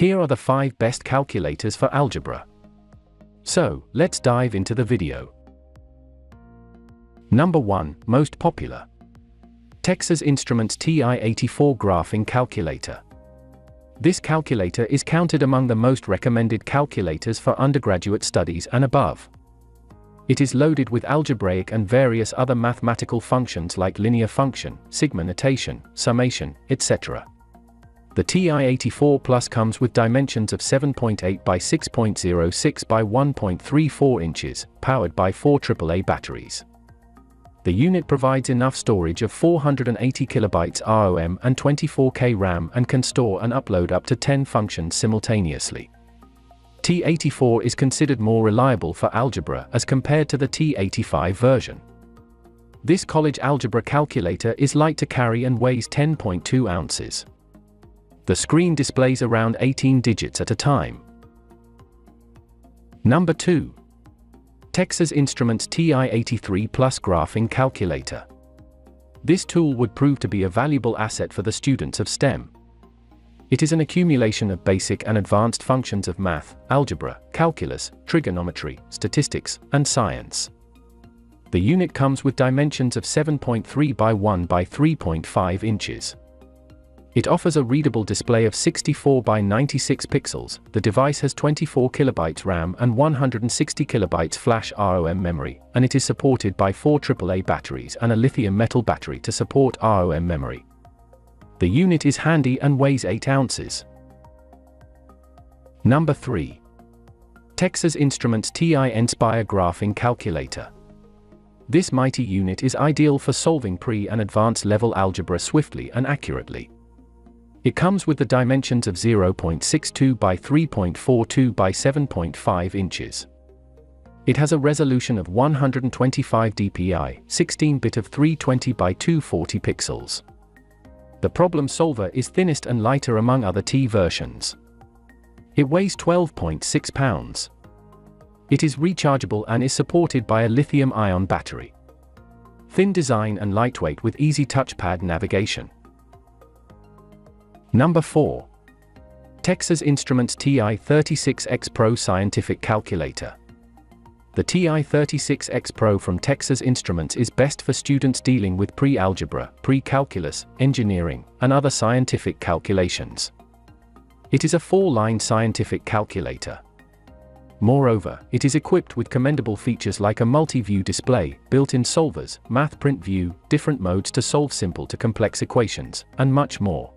Here are the 5 best calculators for algebra. So, let's dive into the video. Number 1, most popular. Texas Instruments TI-84 Graphing Calculator. This calculator is counted among the most recommended calculators for undergraduate studies and above. It is loaded with algebraic and various other mathematical functions like linear function, sigma notation, summation, etc. The TI-84 Plus comes with dimensions of 7.8 by 6.06 by 1.34 inches, powered by four AAA batteries. The unit provides enough storage of 480 kilobytes ROM and 24K RAM and can store and upload up to 10 functions simultaneously. T84 is considered more reliable for algebra as compared to the T85 version. This college algebra calculator is light to carry and weighs 10.2 ounces. The screen displays around 18 digits at a time. Number 2. Texas Instruments TI-83 Plus Graphing Calculator. This tool would prove to be a valuable asset for the students of STEM. It is an accumulation of basic and advanced functions of math, algebra, calculus, trigonometry, statistics, and science. The unit comes with dimensions of 7.3 by 1 by 3.5 inches. It offers a readable display of 64 by 96 pixels. The device has 24 kilobytes RAM and 160 kilobytes flash ROM memory, and it is supported by four AAA batteries and a lithium metal battery to support ROM memory. The unit is handy and weighs 8 ounces. Number 3. Texas Instruments TI Nspire Graphing Calculator. This mighty unit is ideal for solving pre- and advanced level algebra swiftly and accurately. It comes with the dimensions of 0.62 by 3.42 by 7.5 inches. It has a resolution of 125 dpi, 16-bit of 320 by 240 pixels. The problem solver is thinnest and lighter among other T versions. It weighs 12.6 pounds. It is rechargeable and is supported by a lithium-ion battery. Thin design and lightweight with easy touchpad navigation. Number 4. Texas Instruments TI-36X Pro Scientific Calculator. The TI-36X Pro from Texas Instruments is best for students dealing with pre-algebra, pre-calculus, engineering, and other scientific calculations. It is a four-line scientific calculator. Moreover, it is equipped with commendable features like a multi-view display, built-in solvers, math print view, different modes to solve simple to complex equations, and much more.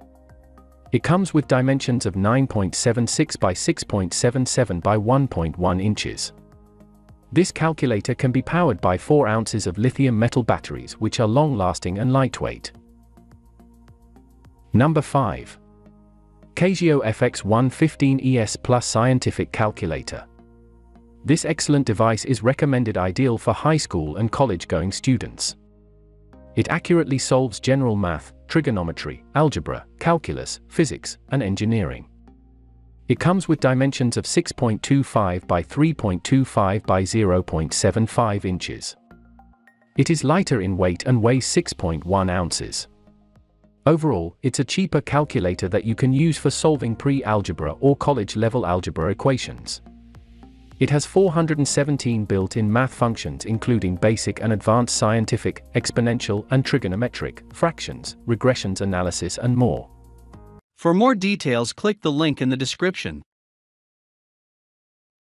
It comes with dimensions of 9.76 by 6.77 by 1.1 inches. This calculator can be powered by 4 ounces of lithium metal batteries which are long-lasting and lightweight. Number 5. Casio FX115ES Plus Scientific Calculator. This excellent device is recommended ideal for high school and college-going students. It accurately solves general math, trigonometry, algebra, calculus, physics, and engineering. It comes with dimensions of 6.25 by 3.25 by 0.75 inches. It is lighter in weight and weighs 6.1 ounces. Overall, it's a cheaper calculator that you can use for solving pre-algebra or college-level algebra equations. It has 417 built-in math functions including basic and advanced scientific, exponential and trigonometric, fractions, regressions analysis and more. For more details click the link in the description.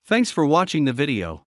Thanks for watching the video.